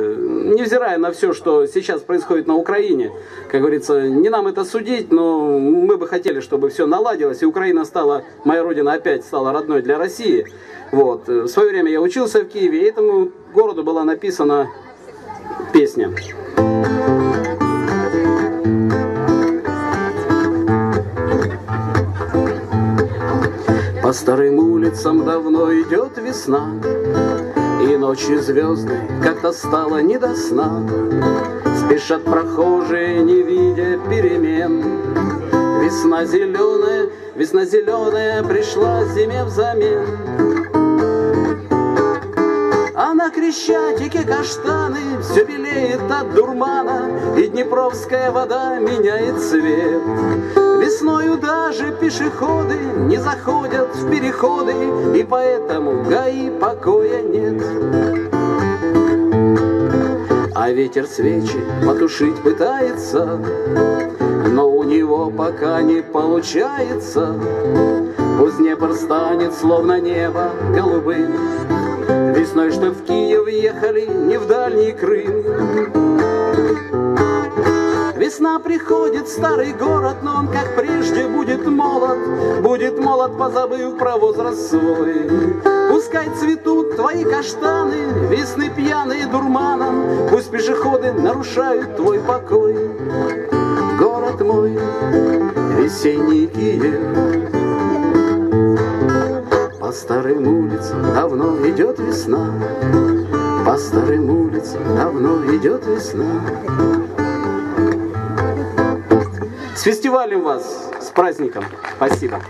Невзирая на все, что сейчас происходит на Украине, как говорится, не нам это судить, но мы бы хотели, чтобы все наладилось, и Украина стала, моя родина опять стала родной для России. Вот. В свое время я учился в Киеве, и этому городу была написана песня. По старым улицам давно идет весна, И ночи звезды как-то стало не до сна. Спешат прохожие, не видя перемен. Весна зеленая, весна зеленая Пришла зиме взамен. А на Крещатике каштаны Все белеет от дурмана, И Днепровская вода меняет цвет. Весною даже пешеходы Не заходят в переходы, И поэтому гаи покоя Ветер свечи потушить пытается, Но у него пока не получается. Пусть Днепр станет, словно небо, голубым, Весной, чтоб в Киев ехали, не в дальний Крым. Весна приходит в старый город, но он, как прежде, будет молод, Будет молод, позабыв про возраст свой. Твои каштаны, весны пьяные дурманом, Пусть пешеходы нарушают твой покой. Город мой, весенний Киев, по старым улицам давно идет весна, По старым улицам давно идет весна. С фестивалем вас, с праздником. Спасибо.